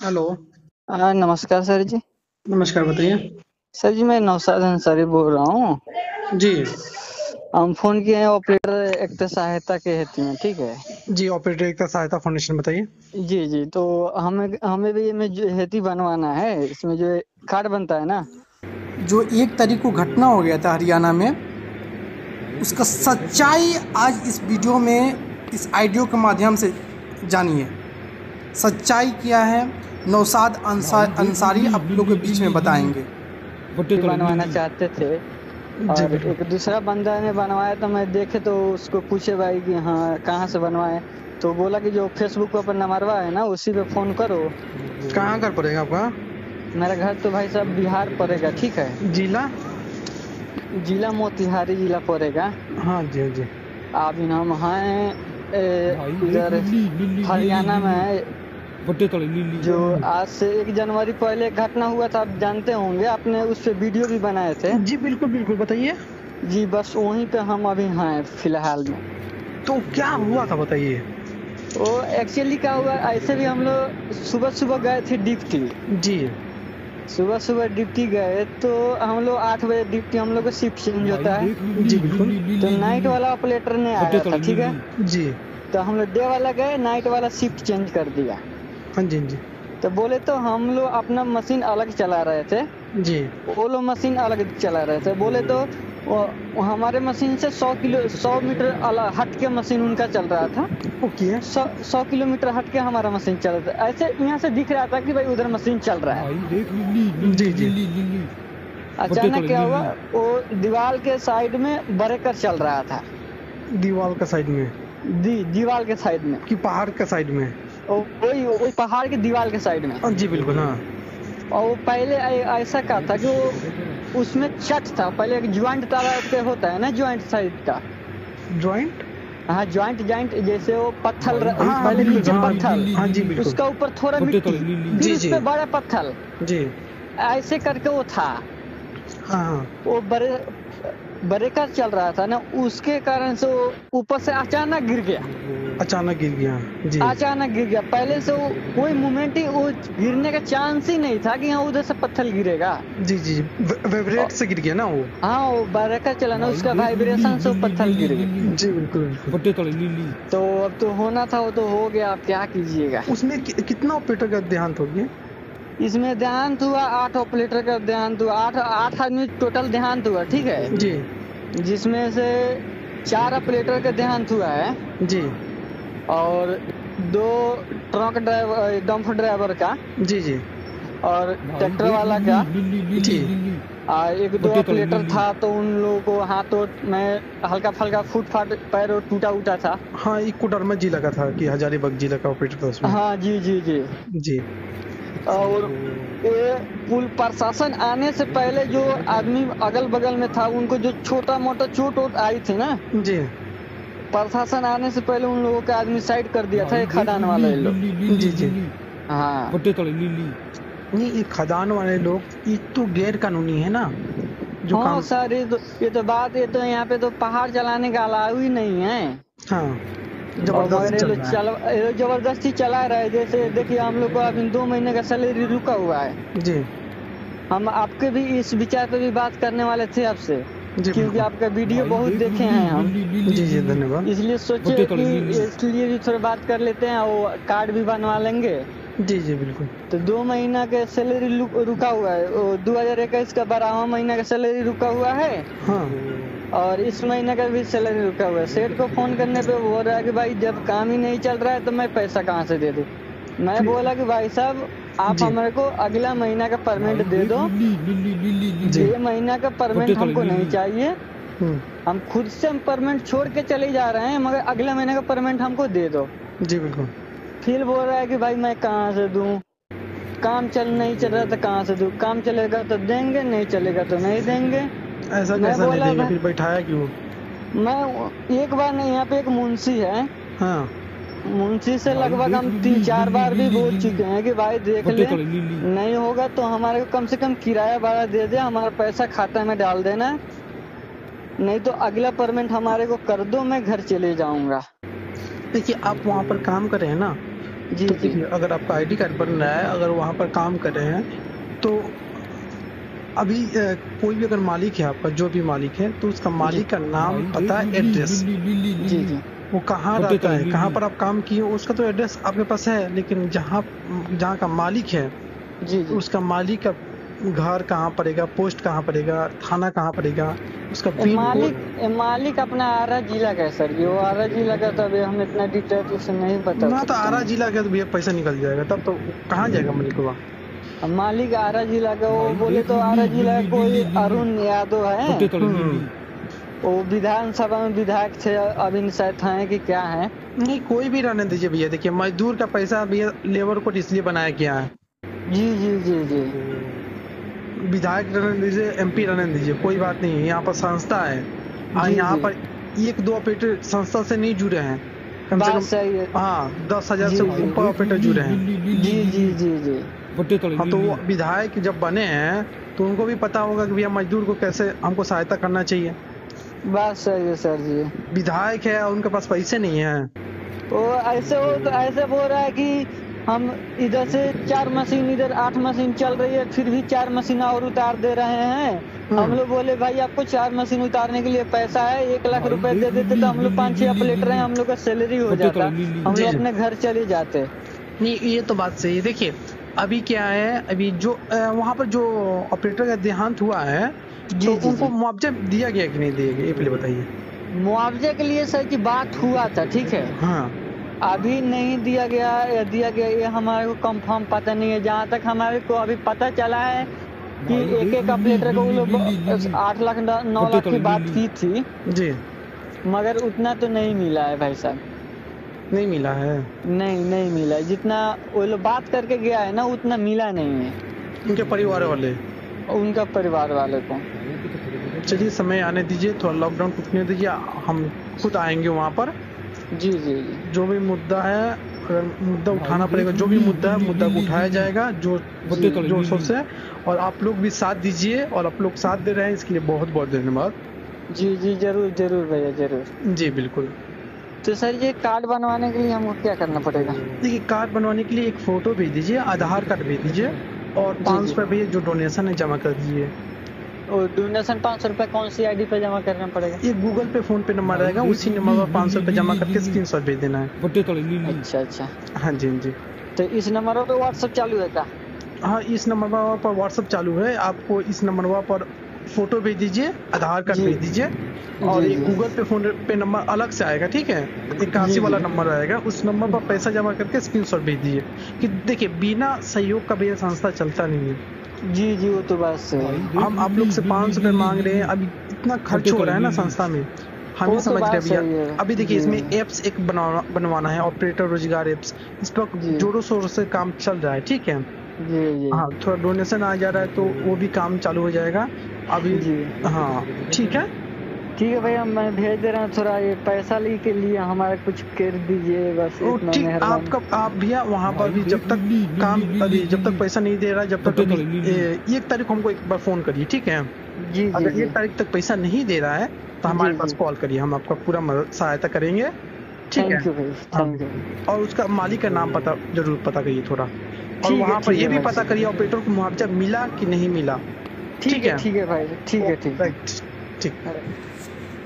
Hello. हाँ नमस्कार sir जी। नमस्कार बताइए। सर जी मैं नौशाद अंसारी बोल रहा हूँ। जी। हम फ़ोन किए हैं ऑपरेटर एक सहायता के हेतु में ठीक है? जी ऑपरेटर एकता सहायता फाउंडेशन बताइए। जी जी तो हमें हमें भी में जो हेतु बनवाना है इसमें जो कार्ड बनता है ना? जो एक तारीख को घटना हो गया था हरियाणा में उसका सच्चाई आज इस वीडियो में इस आइडियो के माध्यम से जानिए। सच्चाई क्या है? नौसाद अंसार अंसारी आप लोगों के बीच में बताएँगे। बनवाना चाहते थे। और एक दूसरा बंदा ने बनवाया तो मैं देखे तो उसको पूछे भाई कि हाँ कहाँ से बनवाए? तो बोला कि जो फेसबुक पर नंबरवा है ना उसी पे फ़ोन करो। कहाँ घर पड़ेगा आपका? मेरा घर तो भाई साहब बिहार पड़ेगा ठीक है? जिला? जिला मोतिहारी जिला पड़ेगा। हाँ जी जी। अभी हम हैं इधर हरियाणा में है जो आज से एक जनवरी पहले एक घटना हुआ था आप जानते होंगे आपने उस पे वीडियो भी बनाए थे। जी बिल्कुल बिल्कुल बताइए। जी बस वहीं पे हम अभी हैं फ़िलहाल में। तो क्या हुआ था बताइए। वो एक्चुअली क्या हुआ ऐसे भी हम लोग सुबह सुबह गए थे डिप्टी जी। सुबह सुबह डिप्टी गए तो हम लोग आठ बजे डिप्टी हम लोग का शिफ्ट चेंज होता है। जी बिल्कुल। तो नाइट वाला ऑपरेटर ने आया था ठीक है? जी। तो हम लोग डे वाला गए नाइट वाला शिफ्ट चेंज कर दिया। हाँ जी जी। तो बोले तो हम लोग अपना मशीन अलग चला रहे थे। जी। वो लोग मशीन अलग चला रहे थे। बोले तो हमारे मशीन से 100 किलो 100 मीटर अलग हट के मशीन उनका चल रहा था। ओके। 100 100 किलोमीटर हट के हमारा मशीन चल रहा था। ऐसे यहाँ से दिख रहा था कि भाई उधर मशीन चल रहा है। जी जी। अचानक क्या हुआ? वो दीवार के साइड में ब्रेकर चल रहा था। दीवार का साइड में? दी दीवार के साइड में। कि पहाड़ के साइड में? वही वही पहाड़ के दीवार के साइड में। हाँ, जी बिल्कुल हाँ। और वो पहले ऐसा का था कि वो उसमें चट था। पहले एक ज्वाइंट तारा होता है ना ज्वाइंट साइड का। जॉइंट हाँ ज्वाइंट ज्वाइंट जैसे वो पत्थर हाँ, पहले नीचे हाँ, पत्थर हाँ जी उसका ऊपर थोड़ा मिट्टी जी, जी। बड़ा पत्थर जी। ऐसे करके वो था। हाँ हाँ। वो बड़े ब्रेकर चल रहा था ना उसके कारण से वो ऊपर से अचानक गिर गया। अचानक गिर गया। जी। अचानक गिर गया। पहले से वो कोई मूवमेंट ही वो गिरने का चांस ही नहीं था कि यहाँ उधर से पत्थर गिरेगा। जी जी। वेवरेट से गिर गया ना वो? हाँ वो ब्रेकर चला ना उसका वाइब्रेशन से पत्थर गिर गया। जी बिल्कुल बिल्कुल। तो अब तो होना था वो तो हो गया। आप क्या कीजिएगा? उसमें कि, कितना ऑपरेटर का देहांत हो गया? इसमें देहांत हुआ आठ ऑपरेटर का देहांत हुआ। आठ आठ आदमी टोटल देहांत हुआ ठीक है? जी। जिसमें से चार ऑपरेटर का देहांत हुआ है। जी। और दो ट्रक ड्राइवर डंप ड्राइवर का। जी जी। और ट्रैक्टर वाला का। जी। आ, एक दो ऑपरेटर था तो उन लोगों को हाथों में हल्का फल्का फुट फाट पैर टूटा उटा था। हाँ एक कोडरमा जिला का था कि हजारीबाग जिला का ऑपरेटर था उसमें। हाँ जी जी जी। जी। और ये पुल प्रशासन आने से पहले जो आदमी अगल बगल में था उनको जो छोटा मोटा चोट वोट आई थी ना जी। प्रशासन आने से पहले उन लोगों का आदमी साइड कर दिया था ये खदान वाले लोग। जी जी। हाँ। नहीं ये खदान वाले लोग ये तो गैर कानूनी है ना जो हाँ काम सर ये तो ये तो बात ये तो यहाँ पे तो पहाड़ चलाने का अलाव ही नहीं है। हाँ ज़बरदस्त चल रहा है। चल ये लोग ज़बरदस्ती चला रहे जैसे देखिए हम लोग को अभी दो महीने का सैलरी रुका हुआ है। जी। हम आपके भी इस विचार पे भी बात करने वाले थे आपसे। क्योंकि। आपका वीडियो बहुत देखे हैं हम। जी जी धन्यवाद। इसलिए सोचे कि इसलिए भी थोड़ा बात कर लेते हैं और कार्ड भी बनवा लेंगे। जी जी बिल्कुल। तो दो महीना का सैलरी रुका हुआ है दो हज़ार इक्कीस का बारहवा महीना का सैलरी रुका हुआ है। हाँ। और इस महीने का भी सैलरी रुका हुआ है। सेठ को फ़ोन करने पे बोल रहा है कि भाई जब काम ही नहीं चल रहा है तो मैं पैसा कहाँ से दे दूँ? मैं बोला कि भाई साहब आप हमारे को अगला महीना का परमेंट दे दो। ये महीना का परमेंट हमको नहीं चाहिए। हम्म, हम खुद से हम परमेंट छोड़ के चले जा रहे हैं मगर अगला महीने का परमेंट हमको दे दो। जी बिल्कुल। फिर बोल रहा है कि भाई मैं कहाँ से दूँ? काम चल नहीं चल रहा तो कहाँ से दूँ? काम चलेगा तो देंगे नहीं चलेगा तो नहीं देंगे। ऐसा कैसा नहीं देंगे? फिर बैठाया क्यों? मैं एक बार नहीं यहाँ पे एक मुंशी है। हाँ। मुंशी से लगभग हम तीन चार बार भी बोल चुके हैं कि भाई देख ले नहीं होगा तो हमारे को कम से कम किराया भाड़ा दे दे हमारा पैसा खाता में डाल देना। नहीं तो अगला परमेंट हमारे को कर दो मैं घर चले जाऊँगा। देखिए आप वहाँ पर काम कर रहे हैं ना? जी तो जी। अगर आपका आईडी कार्ड बन रहा है अगर वहाँ पर काम कर रहे हैं तो अभी अ, कोई भी अगर मालिक है आपका जो भी मालिक है तो उसका मालिक का नाम पता एड्रेस जी जी। वो कहाँ होते रहता तो है कहाँ पर आप काम किए? उसका तो एड्रेस आपके पास है लेकिन जहाँ जहाँ का मालिक है जी जी। उसका मालिक का घर कहाँ पड़ेगा? पोस्ट कहाँ पड़ेगा? थाना कहाँ पड़ेगा? उसका ए, मालिक ए, मालिक अपना आरा जिला का है सर। जी वो आरा जिला का तो अभी हम इतना डिटेल से नहीं बता ना तो आरा जिला का तो भैया पैसा निकल जाएगा। तब तो कहाँ जाएगा मालिक को मालिक आरा जिला का वो बोले तो आरा जिला का कोई अरुण यादव है। वो विधानसभा में विधायक थे अभी शायद हैं कि क्या है? नहीं कोई भी रहने दीजिए भैया देखिए मजदूर का पैसा भैया लेबर कोड इसलिए बनाया गया है। जी जी जी जी विधायक रहने दीजिए एमपी रहने दीजिए कोई बात नहीं है यहाँ पर संस्था है। और यहाँ पर एक दो ऑपरेटर संस्था से नहीं जुड़े हैं। कम से कम हाँ। दस हज़ार से ऊपर ऑपरेटर जुड़े हैं। जी जी जी जी। हाँ तो वो विधायक जब बने हैं तो उनको भी पता होगा कि भैया मजदूर को कैसे हमको सहायता करना चाहिए। बात सही है सर जी। विधायक है और उनके पास पैसे नहीं है। वो ऐसे वो तो ऐसे बोल रहा है कि हम इधर से चार मशीन इधर आठ मशीन चल रही है फिर भी चार मशीन और उतार दे रहे हैं। हम लोग बोले भाई आपको चार मशीन उतारने के लिए पैसा है एक लाख रुपए दे देते तो हम लोग पाँच छह प्लेटर हैं हम लोग का सैलरी हो जाता। हम लोग अपने घर चले जाते। नहीं ये तो बात सही है। देखिए अभी क्या है अभी जो वहाँ पर जो ऑपरेटर का देहांत हुआ है जी, तो जी, उनको मुआवजा दिया गया कि नहीं दिया गया ये पहले बताइए। मुआवजे के लिए सर की बात हुआ था ठीक है? हाँ। अभी नहीं दिया गया या दिया गया ये हमारे को कंफर्म पता नहीं है। जहाँ तक हमारे को अभी पता चला है कि एक एक ऑपरेटर को लोग आठ लाख नौ लाख की बात की थी। जी। मगर उतना तो नहीं मिला है भाई साहब। नहीं मिला है। नहीं नहीं मिला है। जितना वो लोग बात करके गया है ना उतना मिला नहीं है। उनके परिवार वाले? उनका परिवार वाले को। चलिए समय आने दीजिए थोड़ा लॉकडाउन टूटने दीजिए। हम खुद आएँगे वहाँ पर। जी जी जी। जो भी मुद्दा है अगर मुद्दा उठाना पड़ेगा जो भी मुद्दा है मुद्दा को उठाया जाएगा जो मुद्दे तो जो सोच से और आप लोग भी साथ दीजिए और आप लोग साथ दे रहे हैं इसके लिए बहुत बहुत धन्यवाद। जी जी ज़रूर ज़रूर भैया ज़रूर। जी बिल्कुल। तो सर ये कार्ड बनवाने के लिए हमको क्या करना पड़ेगा? देखिए कार्ड बनवाने के लिए एक फ़ोटो भेज दीजिए आधार कार्ड भेज दीजिए और पाँच सौ रुपये जो डोनेशन है जमा कर दीजिए। और डोनेशन पाँच सौ रुपये कौन सी आईडी पे जमा करना पड़ेगा? ये गूगल पे फ़ोन पे नंबर रहेगा उसी नंबर पर पाँच सौ रुपये जमा करके स्क्रीन शॉट भेज देना है। अच्छा अच्छा। हाँ जी हाँ जी। तो इस नंबर पे व्हाट्सएप चालू है क्या? हाँ इस नंबर पर व्हाट्सअप चालू है। आपको इस नंबर पर फ़ोटो भेज दीजिए आधार कार्ड भेज दीजिए और एक गूगल पे फ़ोन पे नंबर अलग से आएगा ठीक है? इक्यासी वाला नंबर आएगा उस नंबर पर पैसा जमा करके स्क्रीनशॉट भेज दीजिए। कि देखिए बिना सहयोग का भैया संस्था चलता नहीं है। जी जी वो तो बात सही हम आप लोग से पाँच सौ रुपये मांग रहे हैं अभी इतना खर्च हो रहा है ना संस्था में। हम ही तो समझ रहे भैया। अभी देखिए इसमें एप्स एक बनवाना बनवाना है ऑपरेटर रोज़गार एप्स इस पर जोरों शोरों से काम चल रहा है ठीक है? जी जी। हाँ थोड़ा डोनेशन आ जा रहा है तो वो भी काम चालू हो जाएगा। अभी जी। हाँ ठीक है? ठीक है भैया मैं भेज दे रहा हूँ थोड़ा ये पैसा ली के लिए हमारा कुछ कर दीजिए बस ठीक आपका आप भैया वहाँ पर भी जब तक काम अभी जब तक पैसा नहीं दे रहा जब तक ए, एक तारीख को हमको एक बार फ़ोन करिए ठीक है? जी जी अगर एक तारीख तक पैसा नहीं दे रहा है तो हमारे पास कॉल करिए हम आपका पूरा मदद सहायता करेंगे। ठीक है? हाँ। थैंक यू और उसका मालिक का नाम पता ज़रूर पता करिए थोड़ा। और वहाँ पर ये भी पता करिए ऑपरेटर को मुआवजा मिला कि नहीं मिला। ठीक है ठीक है भाई ठीक है ठीक है। ठीक।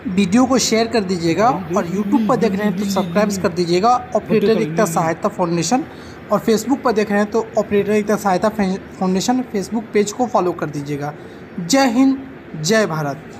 वीडियो को शेयर कर दीजिएगा और यूट्यूब पर देख रहे हैं तो सब्सक्राइब कर दीजिएगा। ऑपरेटर एकता सहायता फाउंडेशन और फेसबुक पर देख रहे हैं तो operator Ekta Sahayata foundation Facebook page को फॉलो कर दीजिएगा। जय हिंद जय भारत।